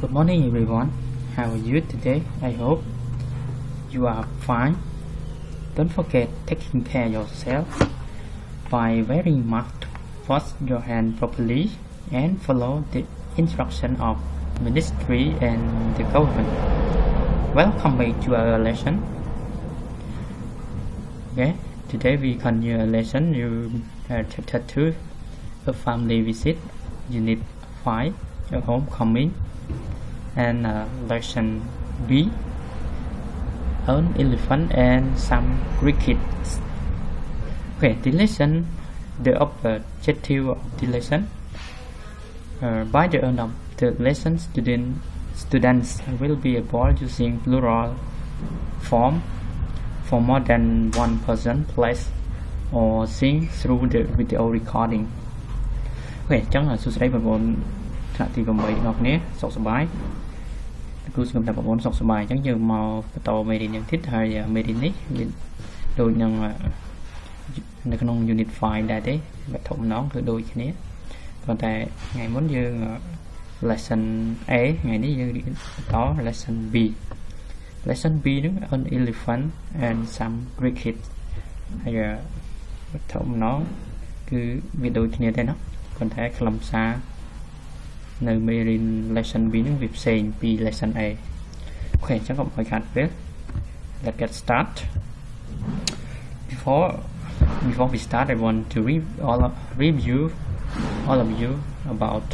Good morning everyone. How are you today? I hope you are fine. Don't forget taking care of yourself by wearing mask, wash your hand properly and follow the instruction of ministry and the government. Welcome back to our lesson. Okay, today we continue our lesson. You uh, chapter 2, a family visit, unit 5, a homecoming, and uh, lesson B, an elephant and some crickets. Okay, the lesson, the objective of the lesson. Uh, by the end of the lesson, student, students will be able using plural form for more than one person, place, or sing through the video recording. អូខេអញ្ចឹងសួស្តីបងប្អូនថ្នាក់ទី8របស់គ្នាសុខសប្បាយ គ្រូសង្ឃឹមថាបងប្អូនសុខសប្បាយអញ្ចឹងយើងមកបន្តមេរៀនយ៉ាងទៀតហើយមេរៀននេះមានដូចនឹងនៅក្នុង unit 5ដែរទេវត្ថុម្ដងគឺដូចគ្នាប៉ុន្តែថ្ងៃមុនយើង lesson A ថ្ងៃនេះយើងរៀនបន្ត lesson B lesson B ហ្នឹង an elephant and some cricket ហើយវត្ថុម្ដងគឺវាដូចគ្នាទេណាប៉ុន្តែខ្លឹមសារ នៅមេរៀន lesson B ហ្នឹងវាផ្សេងពី lesson A អូខេអញ្ចឹងកុំឲ្យខាត់ពេល let's get start before before we start I want to re all of, review all of you about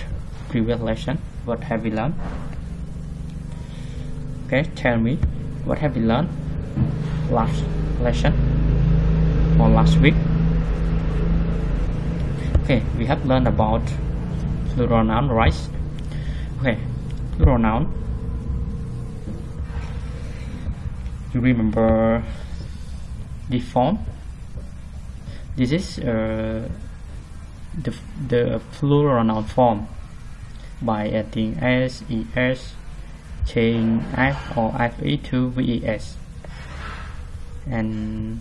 previous lesson what have we learned okay tell me what have we learned last lesson or last week okay we have learned about plural noun right okay plural noun you remember the form? This is uh, the, the plural noun form by adding s es change f or fe to ves and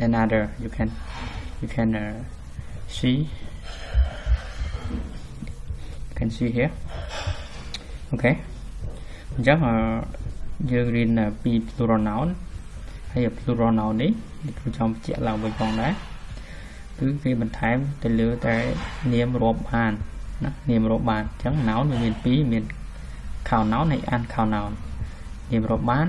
another you can you can uh, see can see here okay អញ្ចឹងយើងរៀនពី plural noun ហើយ plural noun នេះគឺចង់បញ្ជាក់ឡើងវិញផងដែរគឺវាបន្ថែមទៅលើតែនាមរាប់បានណានាមរាប់បានអញ្ចឹង noun វាមានពីរមាន count noun ហើយ uncount noun នាមរាប់បាន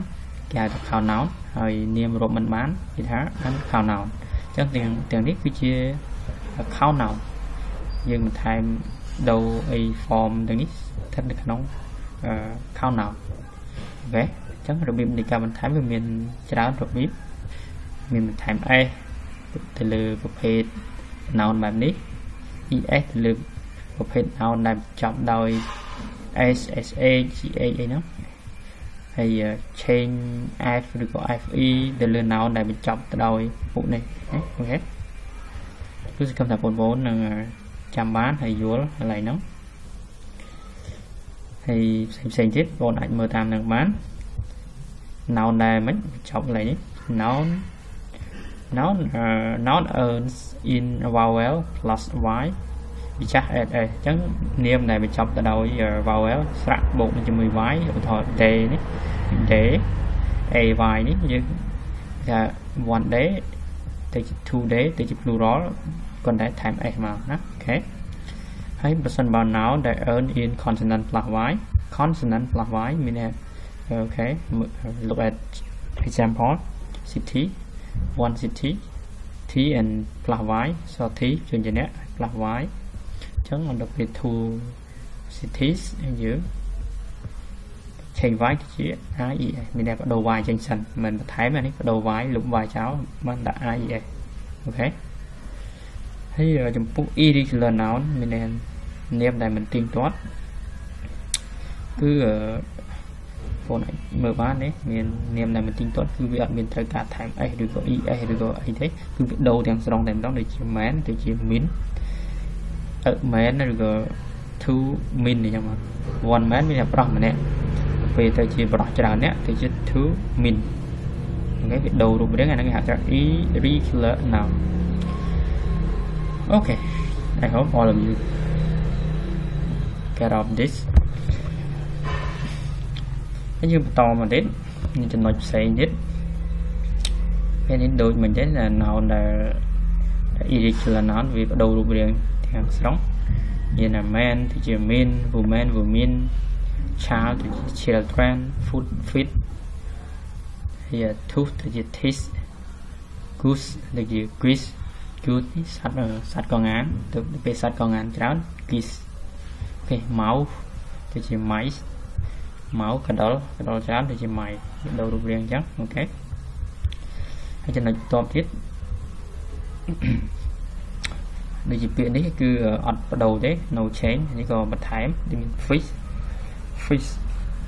គេហៅថា count noun ហើយនាមរាប់មិនបានគេថា uncount noun អញ្ចឹងទាំងទាំងនេះគឺជា count noun យើងបន្ថែម ដូរអី form ទាំងនេះស្ថិតនៅក្នុង count noun OK អញ្ចឹងរបៀបនៃការបន្ថែមវាមានច្រើនរបៀបមានបន្ថែម s ទៅលើប្រភេទ noun បែបនេះ es ទៅលើប្រភេទ noun ដែលចប់ដោយ s sh ch អីហ្នឹងហើយ change f ឬក៏ fe ទៅលើ noun ដែលបញ្ចប់ទៅដោយពួកនេះ OK គឺសង្ឃឹមថាបងប្អូននឹង ចាំបានហើយយល់កន្លែងហ្នឹងហើយផ្សេងផ្សេងទៀតបងអាចមើលតាមនឹងបាន noun ដែលមិនចប់កន្លែងនេះ noun noun uh, noun earns in vowel plus y វាចាស់ s a អញ្ចឹងនាមដែលបញ្ចប់ទៅដោយ vowel ស្រៈបូកជាមួយ y ឧទាហរណ៍ day នេះ day ay នេះយើងថា one day ទៅជា two day ទៅជា plural គាត់តែថែម s មកណា okay hãy person bound now, that earn in consonant clockwise consonant clockwise means okay look at example city one city t and clockwise so t chuyển trên đó y. chẳng là đặc biệt two cities em giữ chành vái cái chữ a i mình đã có đầu y trên sân mình thấy mà đi có đầu y lũng vai cháu mình đã ai i ok. ហើយចំពោះ irregular noun មាននាមដែលមិនទៀងទាត់គឺបងមើលបានទេមាននាមដែលមិនទៀងទាត់គឺវាអត់មានត្រូវការថែម s ឬក៏ es ឬក៏អីទេគឺវាដូរទាំងស្រុងតែម្ដងដូចជា man ទៅជា min អឺ man ឬក៏ two min អញ្ចឹងមក one man មានតែប្រុសម្នាក់ពេលទៅជាប្រុសច្រើនអ្នកទៅជា two min អូខេវាដូររូបរាងអាហ្នឹងគេហៅថា irregular noun okay I hope all of you get off this ហើយយើងបន្តមកទៀតនេះចំណុចផ្សេងទៀតពេលនេះដូចមិនចឹង noun ដែល irregular noun វាបដូររូបរាងទាំងស្រុងមាន a man ទៅជា mean woman women child ទៅជា children food feed ហើយ tooth ទៅជា teeth goose ទៅជា goose Goose នេះសត្វសត្វកងានទៅពេលសត្វកងានច្រើន geese អូខេ mouse ទៅជា mice មកកដលកដលច្រើនទៅជា mice ដូររូបរាងអញ្ចឹងអូខេហើយចំណុចបន្ទាប់ទៀតដូចជាពាក្យនេះគឺអត់បដូរទេ no change នេះក៏បន្ថែមដូចមាន fish fish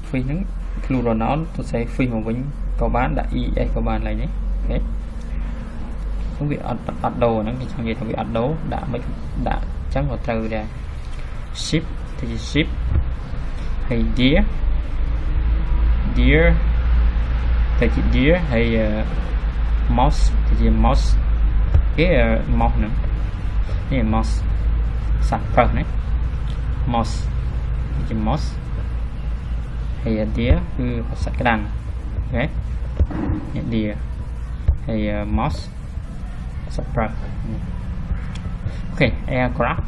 fish ហ្នឹង plural noun ទៅសេ fish មកវិញក៏បានដាក់ es ក៏បានឡើយនេះអូខេ không bị ọt ọt đồ nó bị trong gì không bị ọt đấu đã mấy đã trắng vào từ ra. Ship thì ship? Hay dear dear thì chị dear hay ờ, uh, mouse thì chị mouse cái ờ, uh, mouse nữa. Cái là sạc phở này moss. Thì chị mouse hay ờ, uh, dear cứ sạc cái đàn. Đấy. Dear hay uh, moss? សត្វប្រើសអូខេ aircraft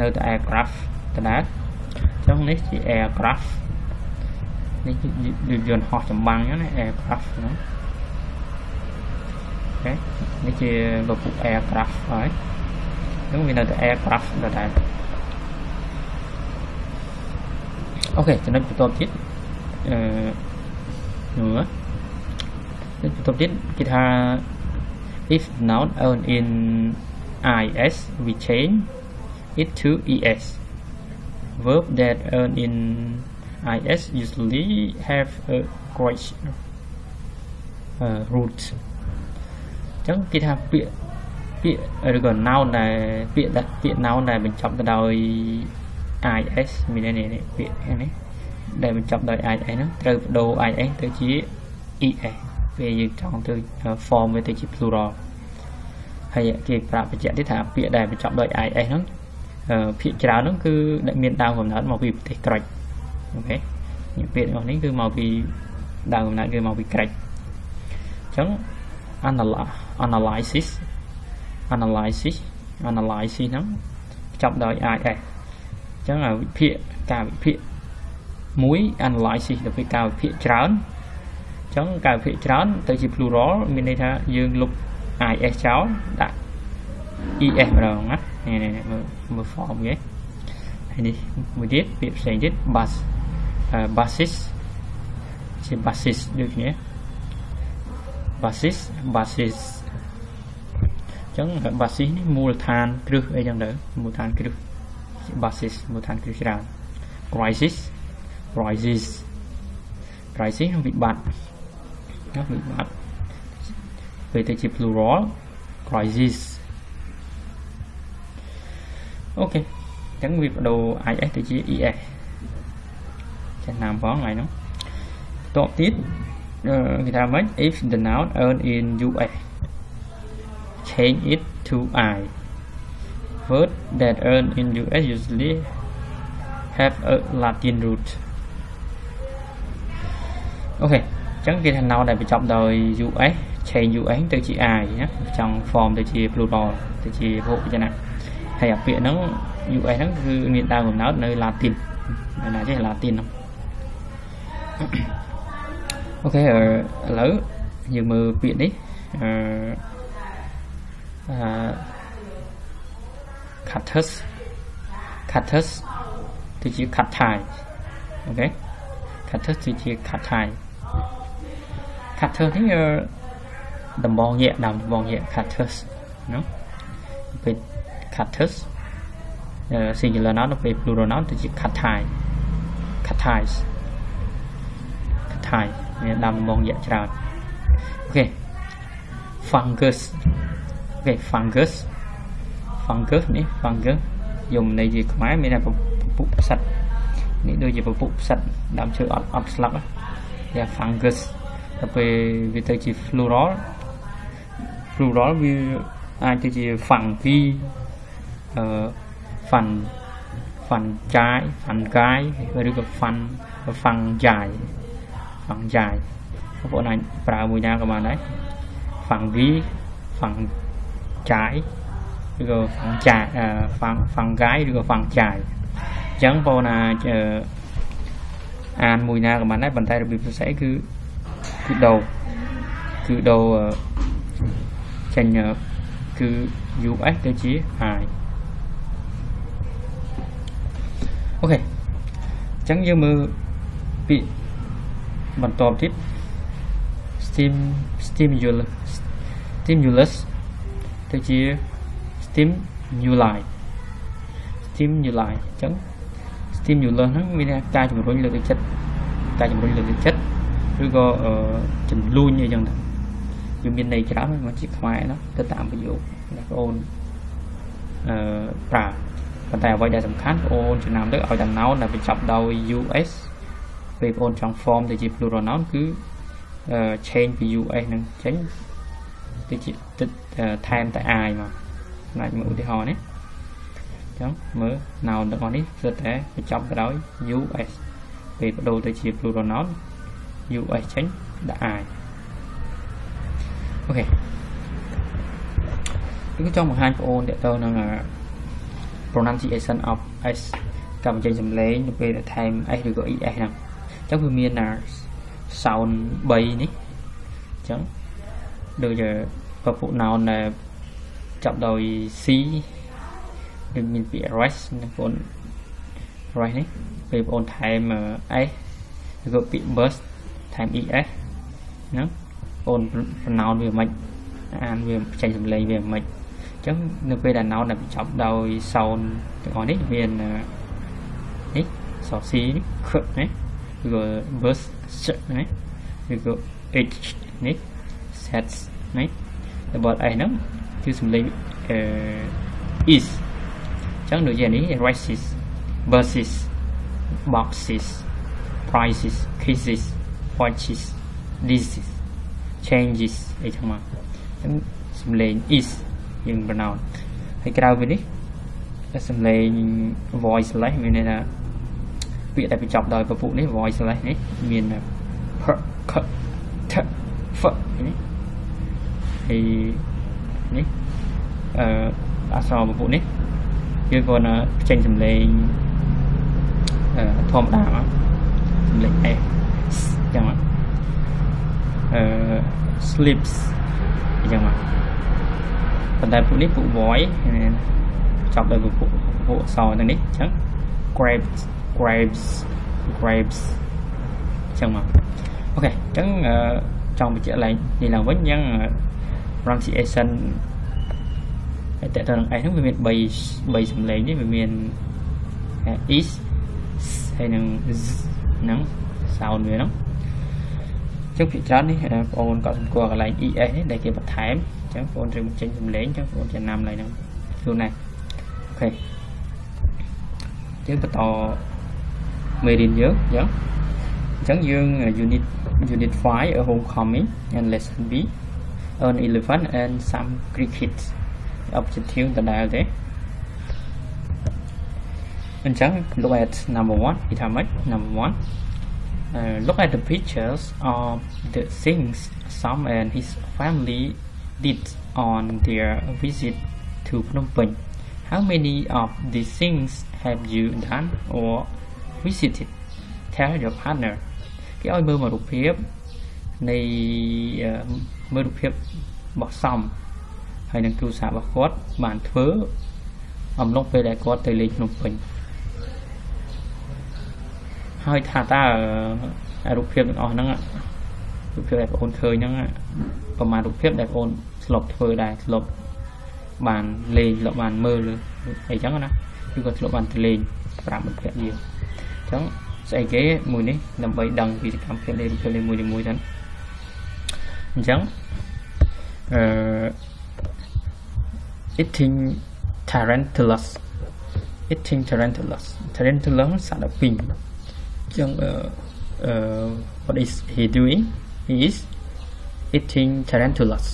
នៅតែ aircraft ដដែលអញ្ចឹងនេះជា aircraft នេះជាយន្តហោះចម្បាំងហ្នឹងណា aircraft ហ្នឹងអូខេនេះជាពពុះ aircraft ហើយហ្នឹងវានៅតែ aircraft ដដែលអូខេចំណុចបន្ទាប់ទៀតអឺនោះចំណុចបន្ទាប់ទៀតគេថា If not earned in IS, we change it to ES. Verb that earn in IS usually have a quite uh, root. Chẳng kỳ thà bịa bịa ở gần nào là bịa đặt bịa nào là mình chọn từ đầu IS mình đây này này bịa này, này để mình chọn đời IS nó từ đồ IS tới chỉ IS về chọn từ ờ, form về từ chỉ plural ហើយគេប្រាប់បញ្ជាក់ទៀតថាពាក្យដែលបញ្ចប់ដោយ is ហ្នឹងភាគច្រើនហ្នឹងគឺមានដើមកំណើតមកពីប្រទេសក្រិចអូខេនេះពាក្យរបស់នេះគឺមកពីដើមកំណើតគឺមកពីក្រិចអញ្ចឹង analysis analysis analysis ហ្នឹងចាប់ដោយ is អញ្ចឹងវិភាគការវិភាគមួយ analysis ទៅពីការវិភាគច្រើនអញ្ចឹងការវិភាគច្រើនទៅជា plural មានន័យថាយើងលុប is ចោលដាក់ es ម្ដងណានេះនេះមើលមើល form គេហើយនេះមួយទៀតពាក្យផ្សេងទៀត bus basis ជា basis ដូចគ្នា basis basis អញ្ចឹង basis នេះមូលដ្ឋានគ្រឹះអីចឹងទៅមូលដ្ឋានគ្រឹះ basis មូលដ្ឋានគ្រឹះច្រើន crisis crisis crisis នឹងវិបត្តិណាវិបត្តិ về tới chỉ plural crisis. Ok gắn việc đầu ai ấy tới chỉ ie chẳng làm vón lại nó. Top tip ờ, người ta mất if the noun earn in US change it to I. Word that earn in US usually have a Latin root. Ok, chẳng kỳ thành nào đại bị trọng đời US change us ទៅជា i ណាចង់ form ទៅជា plural ទៅជាភពវចនៈហើយអាពាក្យហ្នឹង US ហ្នឹងគឺមានដើមកំណើតនៅ Latin ណាទេ Latin ហ្នឹងអូខេឥឡូវយើងមើលពាក្យនេះអឺអឺ cutters cutters ទៅជា cut tie អូខេ cutters ទៅជា cut tie cutter នេះ ដំបងយក្សដើមដំបងយក្ស cactus ណាពេល cactus singular noun ទៅពេល plural noun ទៅជា cut tie cut ties cut tie មានដើមដំបងយៈច្រើនអូខេ fungus អូខេ fungus fungus នេះ fungus យកន័យជាខ្មែរមានតែពពុះផ្សិតនេះដូចជាពពុះផ្សិតដើមឈើអត់អត់ស្លឹកវា fungus ទៅពេលវាទៅជា plural plural វាអាចទៅជា fungi អឺ fun fun ចាយ fun guy ឬក៏ fun fun ចាយ fun ចាយបងប្អូនអាចប្រើមួយណាក៏បានដែរ fun v fun ចាយឬក៏ fun ចាយ fun fun guy ឬក៏ fun ចាយអញ្ចឹងបងប្អូនអាចអានមួយណាក៏បានដែរប៉ុន្តែរបៀបសរសេរគឺគឺដូរគឺដូរ ចេញគឺ US ទៅជា I អូខេអញ្ចឹងយើងមើលពាក្យបន្តទៀត stim stimulus stimulus ទៅជា stimuli stimuli អញ្ចឹង stimulus ហ្នឹងមានការជំរុញលើកទឹកចិត្តការជំរុញលើកទឹកចិត្តឬក៏ចំនួនអីចឹងទៅ វាមានន័យច្រើនមកជាខ្មែរណាទៅតាមប្រយោគដែលបងអូនអឺប្រើប៉ុន្តែអ្វីដែលសំខាន់បងអូនចំណាំទៅឲ្យតែ noun ដែលបញ្ចប់ដោយ us ពេលបងអូនចង់ form ទៅជា plural noun គឺ change ពី us នឹងចេញទៅជាថែមតែ i មកណាច់មើលឧទាហរណ៍នេះអញ្ចឹងមើល noun ទាំងអស់នេះគឺតែបញ្ចប់ទៅដោយ us ពេលបដូរទៅជា plural noun us ចេញដាក់ i អូខេគឺចង់បង្ហាញបងប្អូនតទៅនឹង pronunciation of s ការបញ្ចេញសំឡេងនៅពេលដែលថែម s ឬក៏ es ហ្នឹងអញ្ចឹងវាមាន sound 3នេះអញ្ចឹងដូចពពុ noun ដែលចាប់ដោយ c ដូចមានពាក្យ rest ណាបងប្អូន rest នេះពេលបងប្អូនថែម s ឬក៏ពាក្យ burst ថែម es ហ្នឹង បងប្អូន pronoun វាមិនអានវាចេញសំឡេងវាមិនអញ្ចឹងនៅពេលដែល noun ដែលបញ្ចប់ដោយ sound ទាំងអស់នេះមាននេះសរស៊ីនេះខណាឬក៏ burst ណាឬក៏ h នេះ sets ណារបស់អីហ្នឹងគឺសំឡេងអឺ is អញ្ចឹងដូចជានេះ rises versus boxes prices kisses watches diseases changes អីចឹងមកអញ្ចឹងសំឡេង is យើង pronoun ហើយក្រៅពីនេះសំឡេង voiceless មានន័យថាពាក្យដែលបញ្ចប់ដោយពពុះនេះ voiceless នេះមាន p k t f នេះហើយនេះអឺអក្សរពពុះនេះគឺគាត់ចេញសំឡេងអឺធម្មតាមកសំឡេង s ចឹងមក Ờ, uh, sleeps chẳng mà phần tay phụ nít phụ vói ờ, chọc đời phụ phụ sò thằng nít chẳng. Grapes grapes grapes. Chẳng mà ok chẳng uh, trong một chữ lại. Thì là với nhân ờ, pronunciation. Tại thằng ấy nó về miền bay bay sầm lấy với miền is hay năng nắng sao nữa lắm. ចឹងភាគច្រើននេះបងប្អូនក៏សម្គាល់កន្លែង es នេះដែលគេបន្ថែមអញ្ចឹងបងប្អូនត្រូវចេញសំឡេងអញ្ចឹងបងប្អូនចំណាំឡើងហ្នឹងខ្លួនណាអូខេអញ្ចឹងបន្តមេរៀនយើងអញ្ចឹងអញ្ចឹងយើង unit unit 5 ở homecoming and lesson B earn 11 and some cricket objective ដដែលទេអញ្ចឹង look at number 1ពីថាម៉េច number 1 Uh, look at the pictures of the things Sam and his family did on their visit to Phnom Penh. How many of these things have you done or visited? Tell your partner. គេឲ្យមើលមករូបភាពនៃមើលរូបភាពរបស់សំហើយនឹងគ្រូសាស្ត្ររបស់គាត់បានធ្វើអំឡុងពេលដែលគាត់ទៅលេងភ្នំពេញ ហើយថាតើរូបភាពទាំងអស់ហ្នឹងរូបភាពដែលបងអូនឃើញហ្នឹងប្រហែលរូបភាពដែលបងអូនធ្លាប់ធ្វើដែរធ្លាប់បានលេងធ្លាប់បានមើលអីចឹងណាគឺក៏ធ្លាប់បានទៅលេងប្រាប់មិត្តភក្តិយើងអញ្ចឹងស្អីគេមួយនេះដើម្បីដឹងពីសកម្មភាពនៃរូបភាពនីមួយៗទៅអញ្ចឹងអឺ eating tarantulas eating tarantulas tarantulas សត្វពីរ ចឹង uh, what is he doing he is eating tarantulas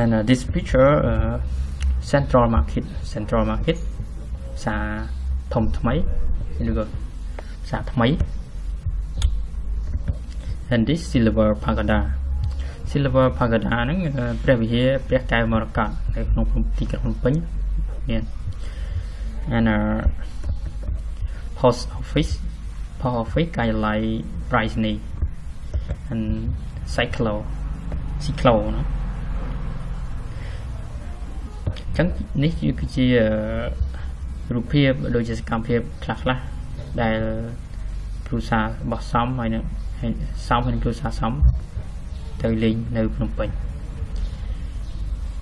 and uh, this picture uh, central market central market សាធំថ្មីឬក៏ភាសាថ្មី and this silver pagoda silver pagoda ហ្នឹងព្រះវិហារព្រះកែវមរកតនៅក្នុងទីក្រុងភ្នំពេញមាន and uh, post office post office ការិយាល័យប្រៃសណី and cyclo cyclo ណាចឹងនេះគឺជារូបភាពដូចជាសកម្មភាពខ្លះខ្លះដែលគ្រូសារបស់សំហើយនឹងសំហើយនឹងគ្រូសាសំទៅលេងនៅភ្នំពេញ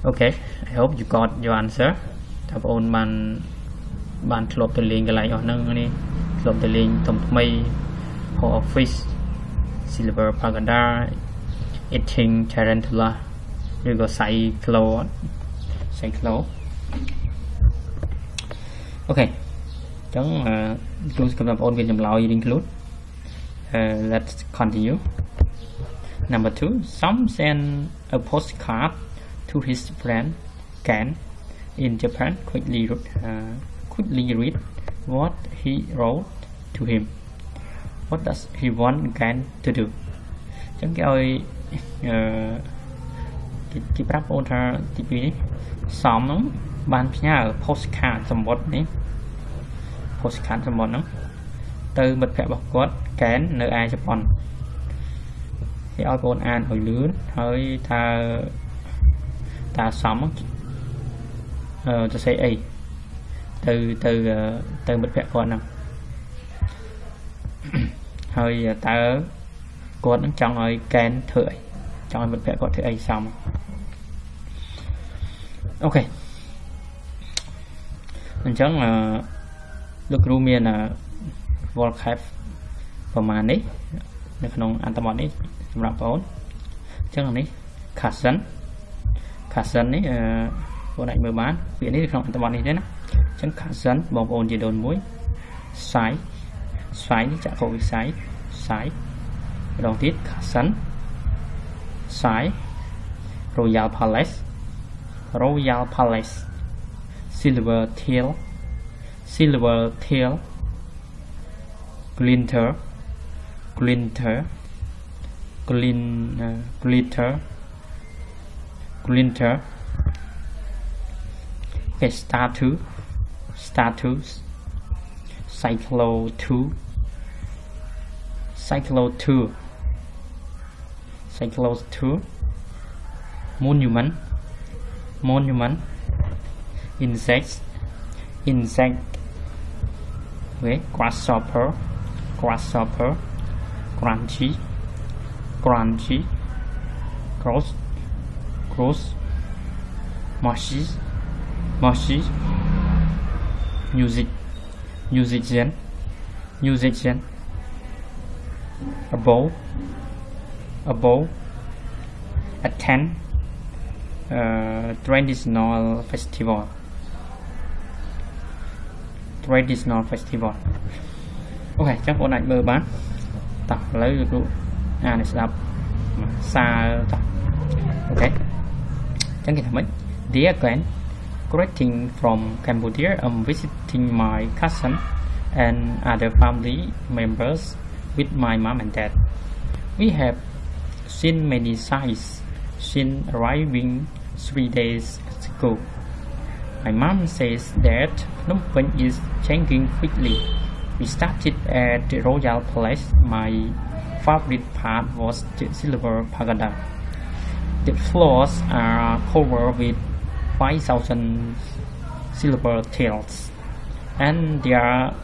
Okay I hope you got your answer តើបងអូនបានបានធ្លាប់ទៅលេងកន្លែងអស់ហ្នឹងនេះធ្លាប់ទៅលេងធំថ្មី Hall Office Silver Pagoda Eating Tarantula ឬក៏ Cyclo Cyclo អូខេអញ្ចឹងគ្រូសម្រាប់បងប្អូនមានចម្លើយរៀងខ្លួន uh, let's continue number 2 some send a postcard to his friend Ken in Japan quickly uh, quickly read What he wrote to him what does he want Ken to do អញ្ចឹងគេឲ្យអឺគេប្រាប់បងថាទី2សំហ្នឹងបានផ្ញើ postcard សម្បត្តិនេះ postcard សម្បត្តិហ្នឹងទៅមិត្តភ័ក្តិរបស់គាត់កែននៅឯជប៉ុនគេឲ្យបងអានឲ្យលឿនហើយថាតាសំអឺទៅសេអី ទៅទៅទៅមិត្តភ័ក្តិគាត់ហ្នឹងហើយតើគាត់នឹងចង់ឲ្យកែនធ្វើអីចង់ឲ្យមិត្តភ័ក្តិគាត់ធ្វើអីសំអូខេអញ្ចឹងអឺលោកគ្រូមាន vocab ប្រមាណនេះនៅក្នុងអត្ថបទនេះសម្រាប់បងអញ្ចឹងនេះ cousin cousin នេះអឺបងអាចមើលបានពាក្យនេះនៅក្នុងអត្ថបទនេះទេណា អញ្ចឹង cousin បងប្អូនជាដូនមួយ side side នេះចាក់កោវិស័យ side ម្ដងទៀត cousin side royal palace royal palace silver tail silver tail glinter glinter glin uh, glitter glinter okay statue statues cyclo 2 cyclo 2 cyclo 2 monument monument insects insect okay grasshopper grasshopper crunchy crunchy cross cross mushy mushy music musician musician above above attend uh, traditional festival traditional festival អូខេចឹងបងអាចមើលបានតោះឥឡូវលោកគ្រូអានស្ដាប់សារតោះអូខេចឹងគេថាម៉េច Dear Glenn greeting from Cambodia I'm visiting my cousin and other family members with my mom and dad we have seen many sights since arriving three days ago my mom says that Phnom Penh is changing quickly we started at the Royal Palace. My favorite part was the Silver Pagoda. The floors are covered with 5,000 silver tails, and there are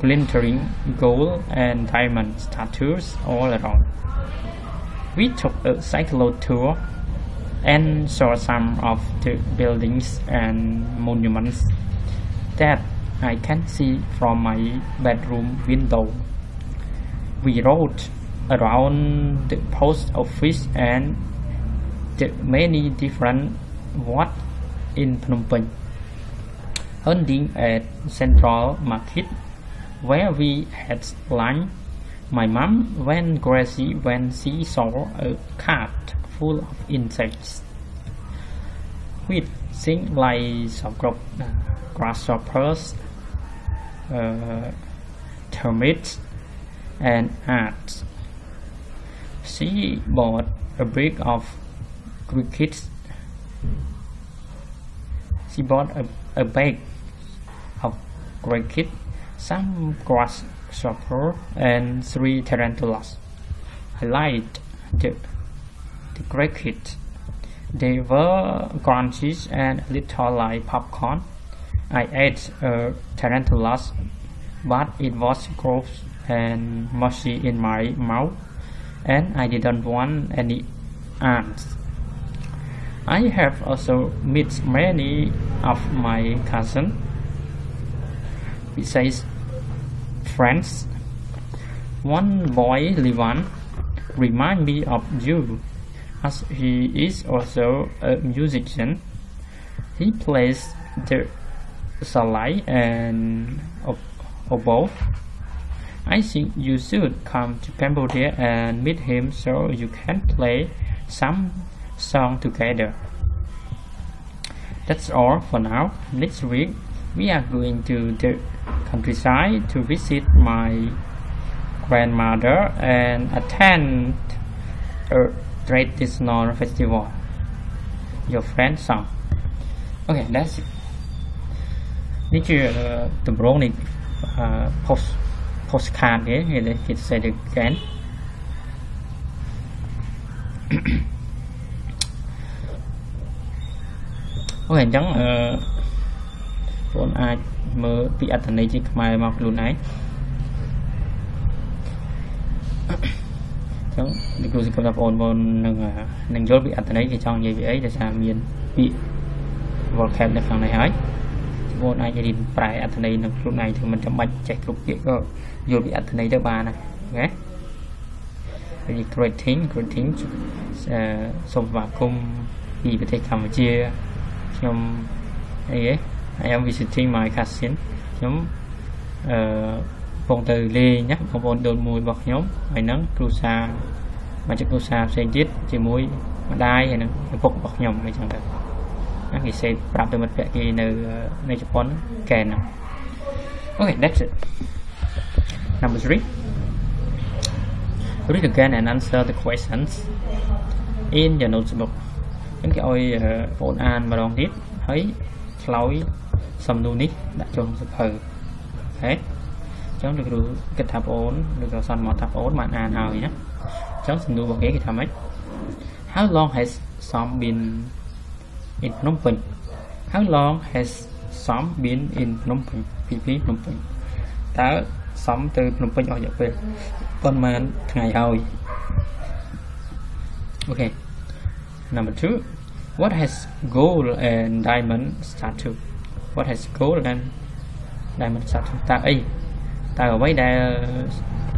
glittering gold and diamond statues all around. We took a cyclo tour and saw some of the buildings and monuments that I can see from my bedroom window. We rode around the post office and the many different wards in Phnom Penh. Ending at Central Market where we had lunch, my mom went crazy when she saw a cart full of insects. With things like grasshoppers uh, termites and ants she bought a brick of crickets she bought a, a bag of cricket some grasshopper and three tarantulas I liked the, the cricket they were crunchy and a little like popcorn. I ate a tarantula, but it was gross and mushy in my mouth, and I didn't want any ants. I have also met many of my cousins, besides friends. One boy, Levan, remind me of you as he is also a musician. He plays the salai and oboe. I think you should come to Cambodia and meet him so you can play some song together. That's all for now. Next week we are going to the countryside to visit my grandmother and attend a traditional festival. Your friend song. Okay, that's it. នេះជាតម្រងនៃ post postcard គេគេគេសេ ទៅកែនអូអញ្ចឹងអឺបងអាចមើលពីអត្ថន័យជាខ្មែរមកខ្លួនឯងចឹងលោកគ្រូសង្ឃឹមថាបងប្អូននឹងនឹងយល់ពីអត្ថន័យគេចង់និយាយពីអីដោយសារមានពាក្យ vocab នៅខាងនេះហើយបងអាចរៀនប្រែអត្ថន័យនឹងខ្លួនឯងធ្វើមិនចាំបាច់ចេះគ្រប់ពាក្យក៏យល់ពីអត្ថន័យទៅបានដែរណាហើយ greeting greeting សូមស្វាគមន៍ពីប្រទេសកម្ពុជា ខ្ញុំអីហ៎ I am visiting my cousin ខ្ញុំអឺកំពុងទៅលេងណាបងប្អូនដូនមួយរបស់ខ្ញុំហើយនឹងគ្រូសាមកជិកគ្រូសាផ្សេងទៀតជាមួយម្ដាយហើយនឹងឪពុករបស់ខ្ញុំអីចឹងទៅណាគេសេប្រាប់ទៅមិត្តភក្តិគេនៅនៅជប៉ុនកែនហ្នឹង Okay that's it number 3 read again and answer the questions in your notebook អញ្ចឹងគេឲ្យបងប្អូនអានម្ដងទៀតហើយឆ្លើយសំណួរនេះដាក់ចូលក្នុងសៀវភៅអូខេចឹងលោកគ្រូគិតថាបងអូនឬក៏សន្មតថាបងអូនបានអានហើយណាអញ្ចឹងសំណួររបស់គេគេថាម៉េច How long has Som been in Phnom Penh How long has Som been in Phnom Penh ពីពីភ្នំពេញតើសំទៅភ្នំពេញអស់រយៈពេលប៉ុន្មានថ្ងៃហើយអូខេ number 2 what has gold and diamond statue what has gold and diamond statue តើអីតើអ្វីដែល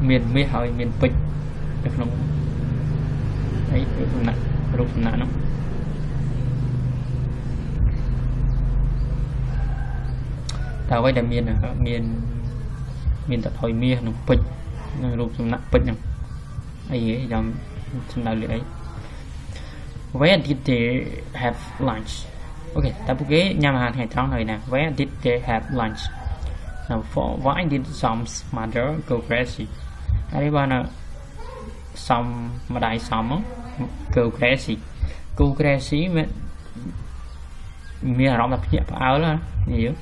មានមាសហើយមានពេជ្រនៅក្នុងអីរូបសំណាក់រូបសំណាក់នោះតើអ្វីដែលមានមានមានតថយមាសនិងពេជ្រនិងរូបសំណាក់ពេជ្រហ្នឹងអីហ៎យ៉ាងសំដៅលើអី Where did they have lunch? Ok, ta bút ghế nhà hàng hãy trong này nè. Where did they have lunch? Now, for why did Tom's mother go crazy? Ở đây bạn là Tom mà đại some go crazy. Go crazy mình là đọc nhập áo là hiểu?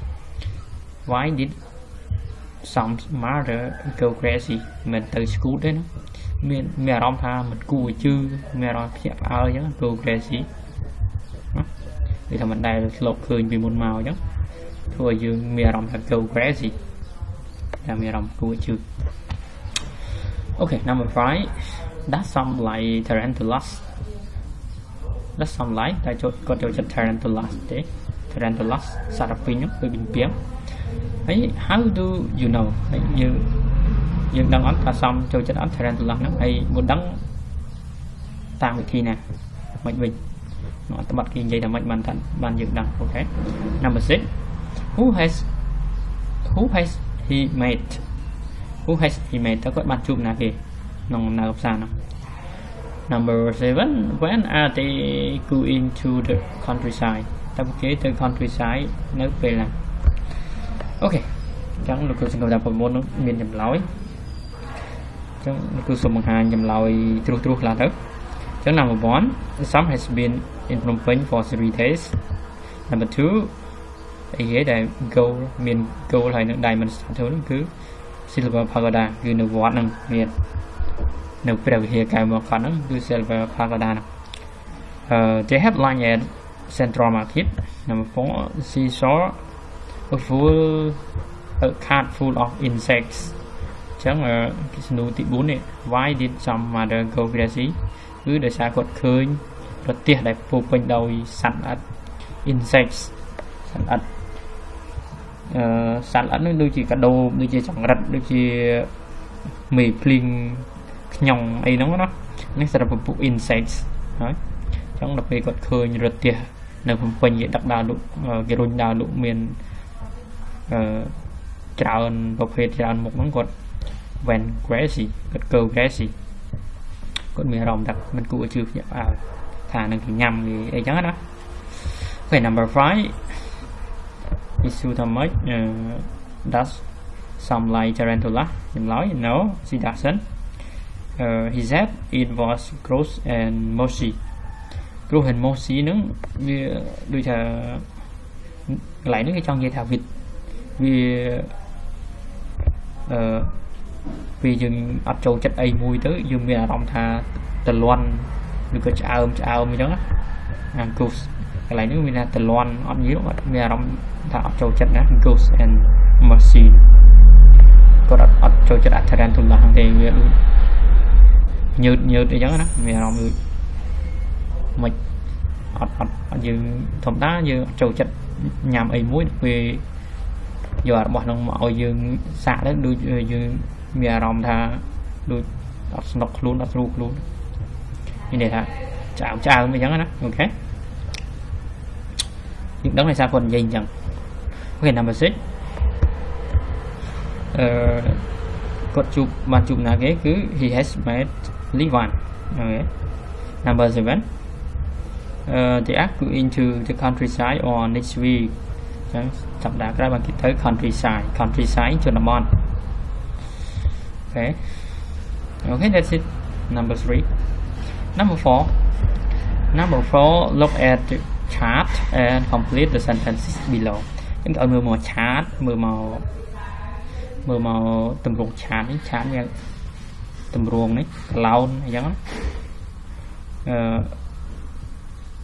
Why did Tom's mother go crazy? Mình từ school đấy nó. មានមានអារម្មណ៍ថាមិនគួរជឿមានអារម្មណ៍ភ្ញាក់ផ្អើលអញ្ចឹង go crazy ណាវាថាមិនដែលធ្លាប់ឃើញពីមុនមកអញ្ចឹងធ្វើឲ្យយើងមានអារម្មណ៍ថា go crazy តែមានអារម្មណ៍គួរជឿ Okay number 5 that sound like tarantulas that sound like តែចូលគាត់ចូលចិត្ត tarantulas ទេ tarantulas សារពីងគឺប៊ីងពីងហើយ how do you know ហើយយើង យើងដឹងអត់ថាសំចូលចិត្តអត់ tarantulas ហ្នឹងហើយមកដឹងតាមវិធីណាមិនវិញអត្ថបទគេនិយាយថាម៉េចបានថាបានយើងដឹងអូខេ number 6 who has who has he met who has he met តើគាត់បានជួបណាគេក្នុងនៅផ្សារនោះ number 7 when are they going to the countryside តើពួកគេទៅ countryside នៅពេលណាអូខេ ចឹងលោកគ្រូសង្ឃឹមថាប្រមុននោះមានចម្លើយ ចឹងលោកគ្រូសូមបង្ហាញចម្លើយត្រួសត្រាសខ្លះទៅចឹង number 1 Sam has been in Phnom Penh for 3 days number 2អីគេដែល goal មាន goal ហើយនឹង diamond statue នោះគឺ silver pagoda គឺនៅវត្តហ្នឹងមាននៅព្រះវិហារកែវមកគាត់ហ្នឹងគឺ silver pagoda ហ្នឹង uh, they have lunch at central market number 4 seashore a full a cart full of insects ចឹងសំណួរទី4នេះ why did some mother go crazy គឺដោយសារគាត់ឃើញប្រទេសដែលពោពេញដោយសត្វល្អិត insects សត្វល្អិតអឺសត្វល្អិតនេះដូចជាកាដូបដូចជាចង្រិតដូចជាមេភ្លីងខ្ញងអីហ្នឹងណានេះសម្រាប់ពពួក insects ហើយចឹងដល់ពេលគាត់ឃើញរថទេសនៅភ្នំពេញគេដឹកដើរលក់គេរុញដើរលក់មានអឺច្រើនប្រភេទច្រើនមុខហ្នឹងគាត់ ven Grassy gật câu Grassy còn mình rồng đặt mình cũng chưa nhập vào thả nên thì nhầm thì ấy chẳng đó về number five, is to make uh, does some ờ, like tarantula. Nhưng nói no she doesn't. Uh, he said it was gross and mushy, gross and mushy nó vì đôi thà lại nó cái trong dây thảo vịt. Vì uh, វាវាអឺពេលយើងអត់ចូលចិត្តអីមួយទៅយើងមានអារម្មណ៍ថាតលន់ឬក៏ឆ្អើមឆ្អើមអញ្ចឹងណាអា goose កន្លែងនេះមានថាតលន់អត់ញៀវអត់មានអារម្មណ៍ថាអត់ចូលចិត្តណា goose and mercy គាត់អត់អត់ចូលចិត្ត tarantula ហ្នឹងទេវាដូចញើតញើតអីចឹងណាមានអារម្មណ៍ដូចមិនអត់អត់អត់យើងធម្មតាយើងអត់ចូលចិត្តញ៉ាំអីមួយពេលយករបស់ហ្នឹងមកឲ្យយើងសាក់ទៅដូចយើង មានអារម្មណ៍ថាដូចអត់ស្នុកខ្លួនអត់ស្រួលខ្លួនមានន័យថាចៅចៅអញ្ចឹងណាអូខេយើងដឹងដោយសារគាត់និយាយអញ្ចឹងអូខេ number 6អឺគាត់ជួបបានជួបណាគេគឺ he has met Livan អូខេ number 7 uh, they are going to the countryside on next week ចឹងសប្តាហ៍ក្រោយបានគេទៅ countryside countryside ជនបទ okay. Okay, that's it. Number three. Number four. Number four, look at the chart and complete the sentences below. Chúng ta mười màu chart, mười màu mười màu tùm ruộng chart ấy, chart này tùm ruộng này, cloud hay giống ờ,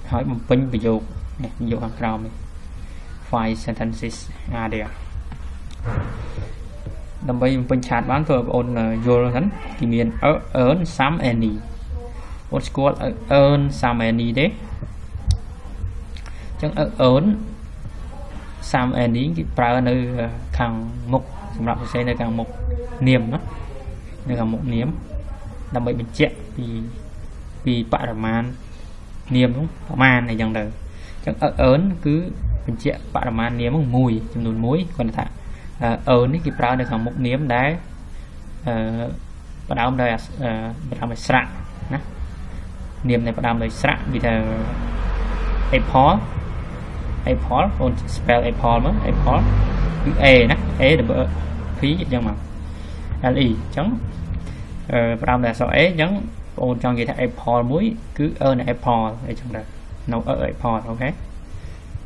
hỏi một pin ví dụ ví dụ hàng rào này. Five sentences are there ដើម្បីបំពេញឆាតបានធ្វើបងប្អូនយល់ហ្នឹងគេមាន earn some any បងស្គាល់ earn some any ទេអញ្ចឹង earn some any គេប្រើនៅខាងមុខសម្រាប់សរសេរនៅខាងមុខនាមណានៅខាងមុខនាមដើម្បីបញ្ជាក់ពីពីបរិមាណនាមហ្នឹងប្រមាណអីចឹងទៅអញ្ចឹង earn គឺបញ្ជាក់បរិមាណនាមហ្នឹង1ចំនួន1គាត់ថា អឺនេះគេប្រើនៅខាងមុខនាមដែលអឺផ្ដើមដោយផ្ដើមដោយស្រៈណានាមនៃផ្ដើមដោយស្រៈវាថា apple apple អូន spell apple មក apple គឺ a ណា a double p អញ្ចឹងមក le អញ្ចឹងអឺផ្ដើមដោយអក្សរ a អញ្ចឹងបងអូនចង់និយាយថា apple មួយគឺ e នៅ apple អញ្ចឹងដែរនៅ e apple អូខេ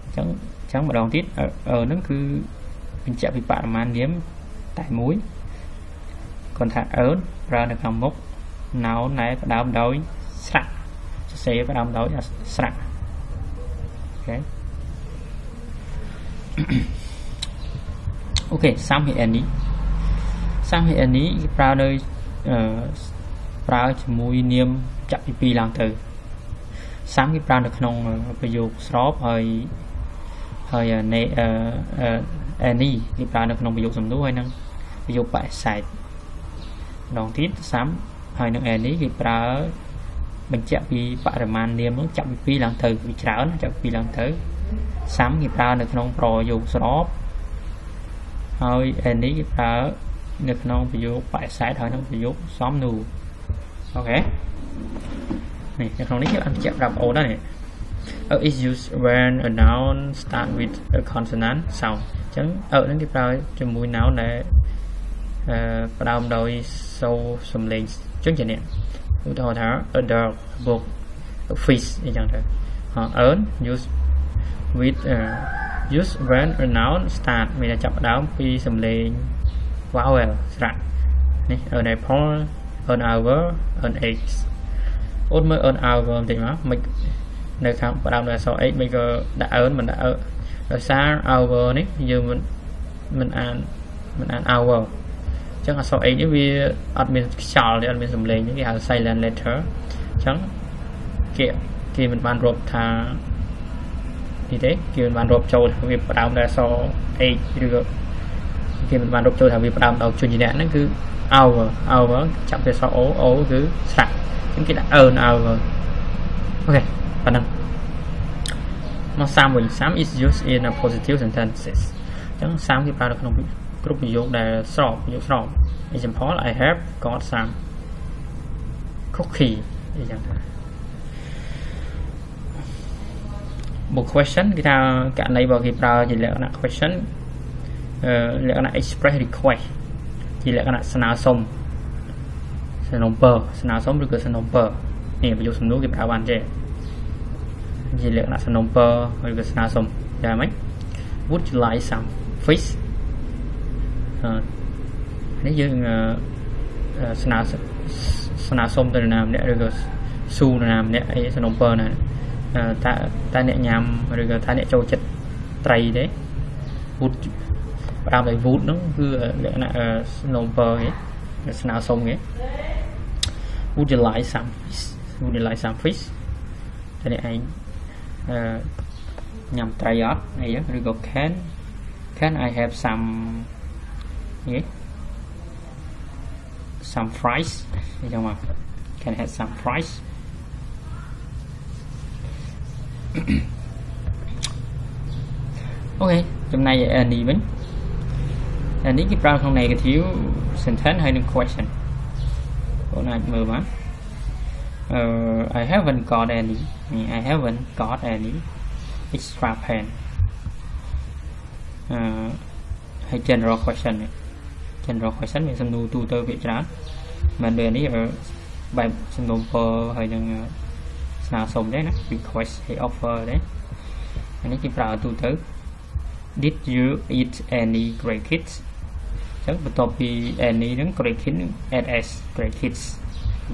អញ្ចឹងអញ្ចឹងម្ដងទៀត e ហ្នឹងគឺ បញ្ជាក់ពីបរិមាណនាមតែមួយគាត់ថា earn ប្រើនៅខាងមុខ noun ដែលផ្ដើមដោយស្រៈសរសេរផ្ដើមដោយស្រៈអូខេអូខេ some here any some here any ប្រើនៅអឺប្រើជាមួយនាមចាក់ពី2ឡើងទៅ some គេប្រើនៅក្នុងប្រយោគស្របហើយហើយអឺ any គេប្រើនៅក្នុងប្រយោគសំណួរហើយនឹងប្រយោគបដិសេធម្ដងទៀតសាំហើយនឹង any គេប្រើបញ្ជាក់ពីបរិមាណនាមនោះចាប់ពី2ឡើងទៅពីច្រើនចាប់ពី2ឡើងទៅសាំគេប្រើនៅក្នុងប្រយោគស្របហើយ any គេប្រើនៅក្នុងប្រយោគបដិសេធហើយនឹងប្រយោគសំណួរអូខេនេះនៅក្នុងនេះគេបានបញ្ជាក់ប្រាប់អូនដែរនេះ uh, is used when a noun start with a consonant sound អញ្ចឹងអឺហ្នឹងគេប្រើជាមួយ noun ដែលអឺផ្ដើមដោយសូរសំឡេងអញ្ចឹងជានេះឧទាហរណ៍ថា a dog book a fish អញ្ចឹងទៅ earn use with uh, use when a noun start មានតែចាប់ផ្ដើមពីសំឡេង vowel ស្រៈនេះ an apple an hour an eggs អូនមើល an hour បន្តិចមកមិន នៅខាងផ្ដើមដោយអក្សរ x មិនក៏ដាក់ earn មិនដាក់ដោយសារ hour នេះយើងមិនមិនអានមិនអាន hour អញ្ចឹងអក្សរ x នេះវាអត់មានខ្យល់ទេអត់មានសំឡេងទេគេហៅ silent letter អញ្ចឹងគេគេមិនបានរាប់ថានេះទេគេមិនបានរាប់ចូលថាវាផ្ដើមដោយអក្សរ h ឬក៏គេមិនបានរាប់ចូលថាវាផ្ដើមដោយជនជាតិហ្នឹងគឺ hour hour ចាប់ពីអក្សរ o o គឺស្រាក់អញ្ចឹងគេដាក់ earn hour អូខេ ប៉ុណ្ណឹងមកសាមវិញសាម is used in a positive sentences អញ្ចឹងសាមគេប្រើនៅក្នុងគ្រប់ប្រយោគដែលស្របប្រយោគស្រប example I have got some cookie អញ្ចឹងថាបុក question គេថាករណីបើគេប្រើជាលក្ខណៈ question អឺលក្ខណៈ express request ជាលក្ខណៈស្នើសុំសំណុំពរស្នើសុំឬក៏សំណុំពរនេះប្រយោគសំណួរគេប្រើបានទេ ជាលក្ខណៈសំណុំពរឬក៏ស្នើសុំយ៉ាងម៉េច Would you like some fish អឺនេះយើងស្នើស្នើសុំទៅនរណាម្នាក់ឬក៏ស៊ូនរណាម្នាក់អីសំណុំពរណាតើតើអ្នកញ៉ាំឬក៏ថាអ្នកចូលចិត្តត្រីទេ would ផ្ដើមដោយ would ហ្នឹងគឺលក្ខណៈសំណុំពរគេស្នើសុំគេ would you like some fish would you like some fish តែអ្នកឯង Ờ, nhằm try out here rồi go can. Can I have some yeah, some fries. Thấy không ạ can I have some fries? Ok hôm nay an Anh đi cái round hôm nay cái thiếu sentence hay nên question? Hôm nay mưa mà uh, I haven't got any. I haven't got any extra pen អឺហើយ general question នេះ general question មានសំណួរទូទៅភាគច្រើនមិនដូចនេះបែបសំណុំពរហើយនឹងស្នើសុំទេណា request ហើយ offer ទេអានេះគេប្រើទូទៅ did you eat any great kids អញ្ចឹងបន្ទាប់ពី any ហ្នឹង crickets add s crickets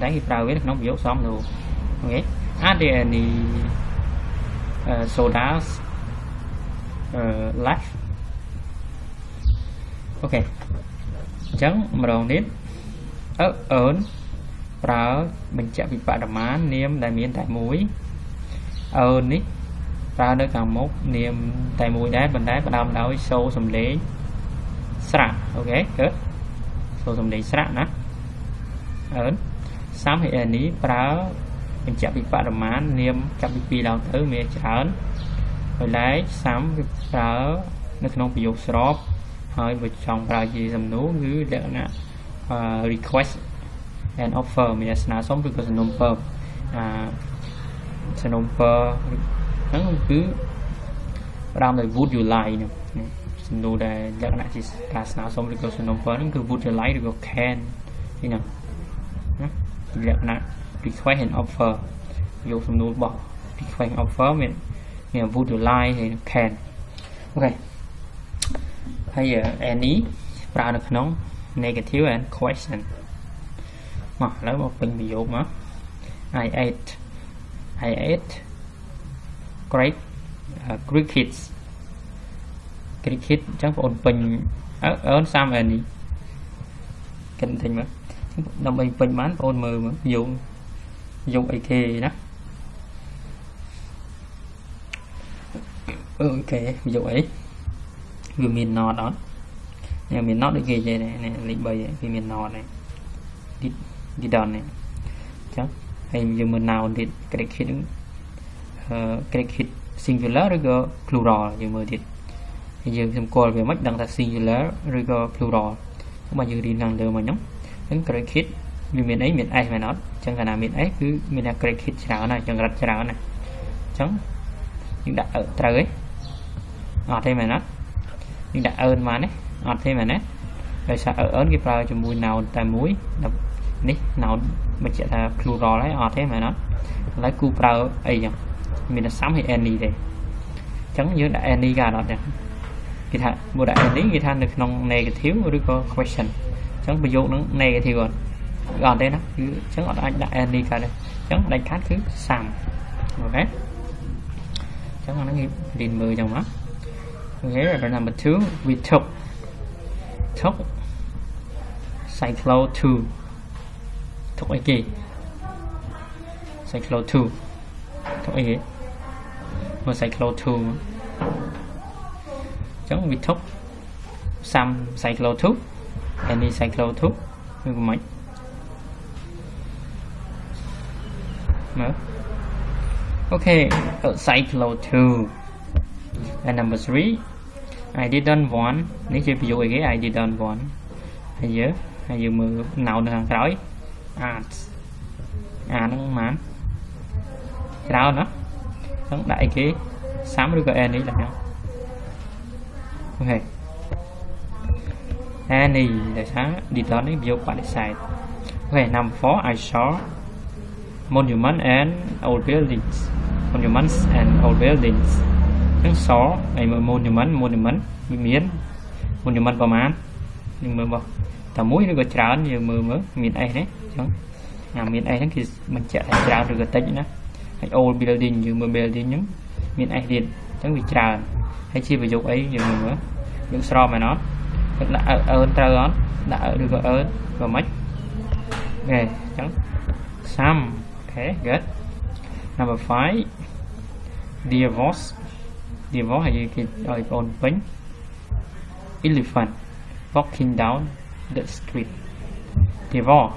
តែគេប្រើវានៅក្នុងប្រយោគសំណួរអូខេ are there any uh, sodas uh, left OK អញ្ចឹងម្ដងទៀត a an ប្រើបញ្ជាក់ពីបរិមាណនាមដែលមានតែមួយអឺននេះប្រើនៅខាងមុខនាមតែមួយដែរប៉ុន្តែផ្ដើមដោយសូរសំឡេងស្រៈអូខេគឺសូរសំឡេងស្រៈណាអឺនសាមហើយអនេះប្រើ បញ្ជាក់ពីបរិមាណនាមចាប់ពី2ឡើងទៅមានច្រើនហើយឡែកសាមវាប្រើនៅក្នុងប្រយោគស្របហើយបើចង់ប្រើជាសំណួរគឺលក្ខណៈ request and offer មានស្នើសុំឬក៏សំណុំពរអាសំណុំពរហ្នឹងគឺផ្ដើមដោយ would you like នេះសំណួរដែលលក្ខណៈជាការស្នើសុំឬក៏សំណុំពរហ្នឹងគឺ would you like ឬក៏ can នេះណាលក្ខណៈ request and offer យកសំណួររបស់ request and offer មានមាន would you like ហើយ can អូខេហើយ any ប្រើនៅក្នុង negative and question មកឥឡូវមកពេញប្រយោគមក I ate I ate great uh, Greek kids Greek kids អញ្ចឹងបងអូនពេញអឺអូនសាមអេនេះគិតតិចមើលដើម្បីពេញបានបងអូនមើលមើលយក យកអីគេណាអូខេយកអីវាមាន not អត់នេះមាន not ដូចគេទេនេះលេខ3វាមាន not នេះ did didn't នេះអញ្ចឹងហើយយើងមើល noun ទៀត Greek kid ហ្នឹងអឺ Greek kid singular ឬក៏ plural យើងមើលទៀតហើយយើងសម្គាល់វាមិនដឹងថា singular ឬក៏ plural បើយើងរៀនខាងលើមកហ្នឹងអញ្ចឹង Greek kid វាមានអីមាន s មែនអត់អញ្ ចឹងកាលណាមាន s គឺមានតែ Greek kid ច្រើនហើយចង្រិតច្រើនណាអញ្ចឹង យើងដាក់ត្រូវទេអត់ទេមែនអត់យើងដាក់អឺនមកណាអត់ទេមែនណាដោយសារអឺនគេប្រើជាមួយ noun តែមួយនេះ noun បញ្ជាក់ថា plural ហើយអត់ទេមែនអត់ឥឡូវគូប្រើអីចឹងមានតែ some ហើយ any ទេអញ្ចឹងយើងដាក់ any ក៏អត់ដែរគេថាមួយដាក់ any គេថានៅក្នុង negative ឬក៏ question អញ្ចឹងប្រយោគហ្នឹង negative អត់ gọn đây nó cứ chẳng gọi anh đại đi cả đây. Chẳng đánh cát cứ sàm ok. Chẳng gọi nó nghiệp liền mười dòng đó. Ok, rồi một thứ we took took cyclo two. Took cái gì? Cyclo two. Took cái gì? Một cyclo two. Chẳng we took some cyclo two any cyclo two. Mình nữa. Okay outside flow two, and number three, I didn't want. Nếu chơi biểu dụ cái I didn't want. Hay dữ hay dữ mưa nào được hàng rồi à à nó mán. Cái đó nó nó đại cái sám được cái em ấy là nó ok. Any là sáng đi đó nếu ví dụ bạn sai okay number 4 I saw monument and old buildings monuments and old buildings ចឹងសហើយមើល monument monument វាមាន monument ប្រហែលយើងមើលមកតែមួយឬក៏ច្រើនយើងមើលមើលមានអីទេចឹងអាមានអីហ្នឹងគឺបញ្ជាក់ថាច្រើនឬក៏តិចណាហើយ old building យើងមើល building ហ្នឹងមានអីទៀតចឹងវាច្រើនហើយជាប្រយោគអីយើងមើលមើលយើងស្រប Okay, good. Number five, divorce. Divorce hay you can ở on. Elephant walking down the street. Divorce.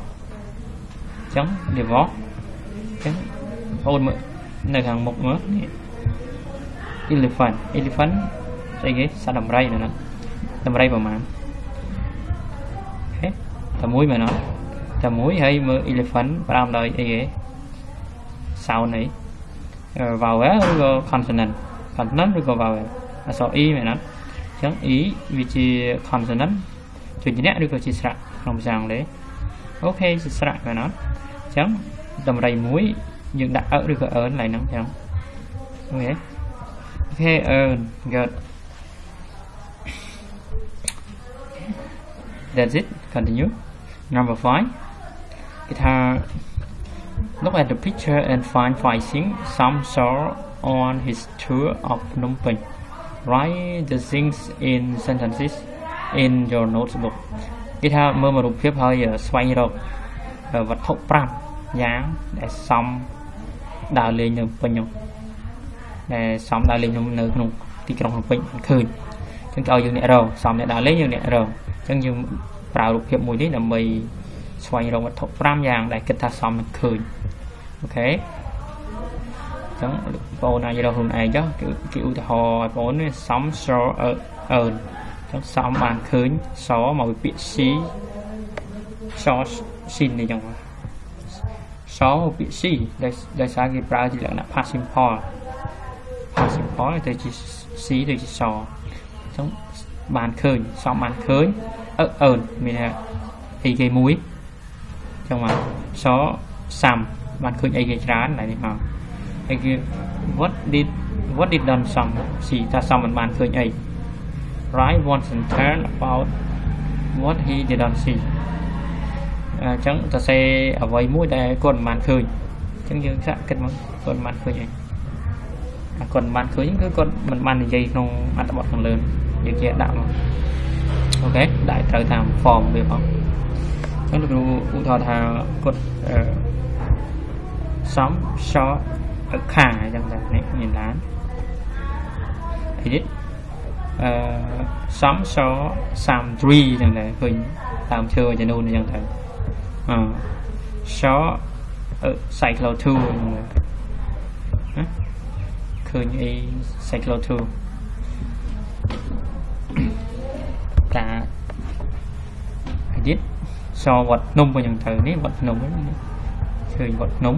Chấm divorce. Chấm ôn mượn nơi hàng mục nữa. Elephant. Elephant. Đây cái sao đầm ray nữa nè. Đầm ray bao mạng. Okay. Tầm mũi mà nó. Tầm mũi hay mơ elephant. Và làm đời cái sau này. Ờ, vào á go consonant. Consonant rồi vào là sau y mày nó. Chẳng ý vì chỉ consonant. Chuyển gì nè được chỉ sạc không sao đấy ok chỉ sạc mày nó. Chẳng tầm đầy muối nhưng đã ở được ở lại nó, chẳng. Ok. Ok earn good. That's it. Continue. Number five. Guitar. Look at the picture and find finding some sort on his tour of Phnom Penh. Write the things in sentences in your notebook គេថាមើលមករូបភាពហើយស្វែងរកវត្ថុ5យ៉ាងដែលសមដើរលេងនៅពេញនោះដែលសមដើរលេងនៅក្នុងទីក្រុងភ្នំពេញឃើញអញ្ចឹងគេឲ្យយើងអ្នករកសមអ្នកដើរលេងយើងអ្នករកអញ្ចឹងយើងប្រើរូបភាពមួយនេះដើម្បី ស្វែងរកវត្ថុ5យ៉ាងដែលគិតថាសមនឹងឃើញអូខេចឹងបងប្អូនអាចរកខ្លួនឯងចុះគឺគេឧទាហរណ៍ឲ្យបងប្អូននេះសំសអឺអឺចឹងសំបានឃើញសមកពីពាក្យ C សស៊ីននេះចឹងសមកពាក្យ C ដែលដែលសារគេប្រើជាលក្ខណៈ past simple past simple ទៅជា C ទៅជាសចឹងបានឃើញសំបានឃើញអឺអឺមានថាអីគេមួយ ចឹងមកសសាំបានឃើញអីគេច្រើនតែនេះមក again what did what did done some ស៊ីថាសំមិនបានឃើញអី write one sentence about what he didn't see អញ្ចឹងសរសេរអ្វីមួយដែលគាត់មិនបានឃើញអញ្ចឹងយើងសាកគិតមកគាត់មិនបានឃើញអីអាគាត់មិនបានឃើញគឺគាត់មិនបាននិយាយក្នុងអត្ថបទខាងលើយើងជាដាក់មកអូខេដាក់ត្រូវតាម form វាផង អញ្ចឹងលោកគ្រូឧទាហរណ៍ថាគាត់ some short ខាអញ្ចឹងតែនេះមានឡាន edit អឺ some saw some tree អញ្ចឹងតែឃើញតាមឈើចំនួនអញ្ចឹងទៅអឺ saw cyclo 2អញ្ចឹងណាឃើញអី cyclo 2តា edit សវត្តភ្នំអញ្ចឹងទៅនេះវត្តភ្នំឃើញវត្តភ្នំ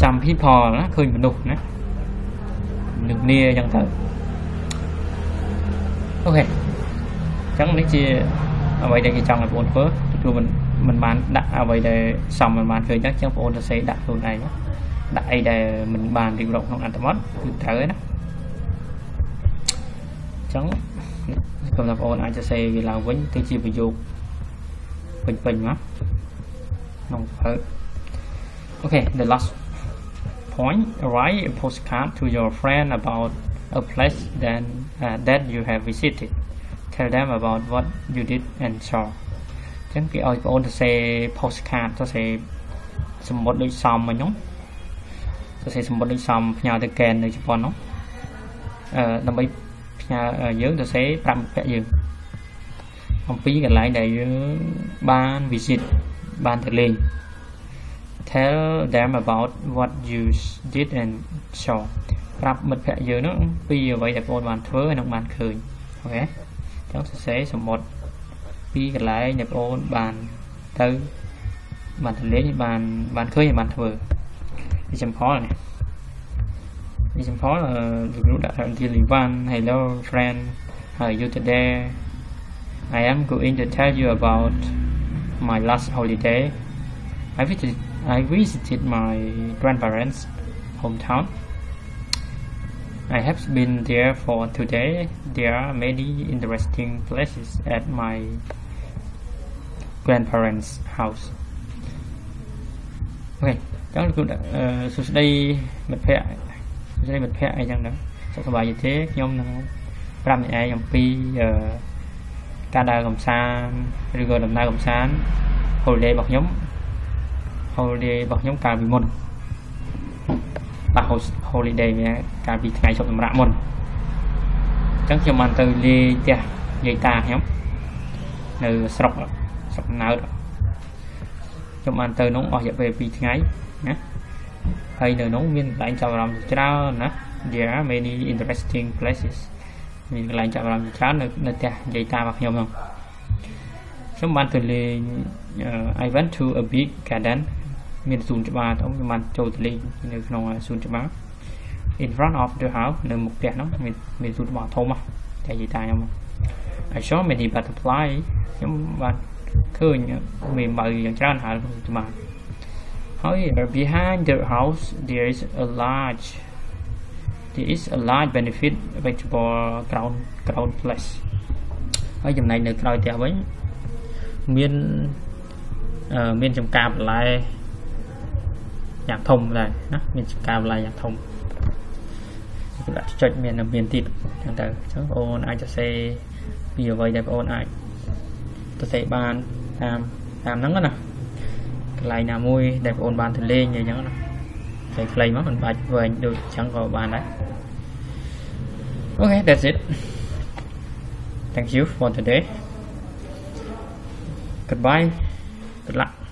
some people ណាឃើញមនុស្សណានឹងគ្នាអញ្ចឹងទៅអូខេអញ្ចឹងនេះជាអ្វីដែលគេចង់ឲ្យបងធ្វើព្រោះមិនមិនបានដាក់អ្វីដែលសមមិនបានឃើញអញ្ចឹងបងប្អូនទៅសេដាក់ខ្លួនឯងដាក់អីដែលមិនបានរៀបរាប់ក្នុងអត្ថបទគឺត្រូវហើយណាអញ្ចឹងគំបងប្អូនអាចសរសេរវាឡើងវិញទៅជាប្រយោគ ពេញពេញមកក្នុងសភៅ Okay the last point write a postcard to your friend about a place then uh, that you have visited tell them about what you did and saw ចឹងគេឲ្យបងអូនសរសេរ postcard សរសេរសម្បត្តិដូចសមមិញហ្នឹងសរសេរសម្បត្តិដូចសមផ្ញើទៅកែននៅជប៉ុនហ្នឹងអឺដើម្បីផ្ញើយើងទៅសេប្រាប់មិត្តភក្តិយើង អំពីកន្លែងដែលយើងបាន visit បានទៅលេង tell them about what you did and saw ប្រាប់មិត្តភក្តិយើងនោះពីអ្វីដែលបងបានធ្វើហើយនឹងបានឃើញអូខេអញ្ចឹងសរសេរសមុទ្រពីកន្លែងដែលបងបានទៅបានទៅលេងបានបានឃើញហើយបានធ្វើ example នេះ example uh, the group that until one hello friend how are you today I am going to tell you about my last holiday. I visited, I visited my grandparents' hometown. I have been there for today. There are many interesting places at my grandparents' house. Ok, đó là cũng đã uh, số đây mình phải số đây mình phải ai chẳng đó. Sao các bạn như thế, nhóm 5 ngày 2 ปีเอ่อ កឯងអំពីការដើរកំសាន្តឬក៏ដំណើរកំសាន្ត holiday របស់ខ្ញុំ holiday របស់ខ្ញុំកាលពីមុនបាទ holiday មានកាលពីថ្ងៃឈប់សម្រាកមុនអញ្ចឹងខ្ញុំបានទៅលេងផ្ទះយាយតាខ្ញុំនៅស្រុកស្រុកណៅតខ្ញុំបានទៅនោះអស់រយៈពេល2ថ្ងៃណាហើយនៅនោះមានកន្លែងចាប់អារម្មណ៍ច្រើនណា There are many interesting places មានកន្លែងចាប់អារម្មណ៍ច្រើននៅនៅផ្ទះនិយាយតាមរបស់ខ្ញុំហ្នឹងខ្ញុំបានទៅលេង I went to a big garden មានសួនច្បារទៅខ្ញុំបានចូលទៅលេងនៅក្នុងសួនច្បារ in front of the house នៅមុខផ្ទះហ្នឹងមានមានសួនច្បារធំហ៎តែនិយាយតាមខ្ញុំ I saw many butterfly ខ្ញុំបានឃើញមេម៉ៅយ៉ាងច្រើនហើយក្នុងច្បារ However, behind the house there is a large there is a large benefit vegetable ground ground place ហើយចំណែកនៅក្រោយផ្ទះវិញមានមានចំការបន្លែយ៉ាងធំដែរណាមានចំការបន្លែយ៉ាងធំគឺដាក់ចុចមានមានទៀតចឹងទៅអញ្ចឹងបងអូនអាចសរសេរពីអ្វីដែលបងអូនអាចសរសេរបានតាមតាមហ្នឹងណាន្លែងណាមួយដែលបងប្អូនបានទៅលេងអីចឹងណា តែខ្លីមកមិនបាច់វែងដូចចឹងក៏បានដែរ Okay that's it Thank you for today Goodbye Good luck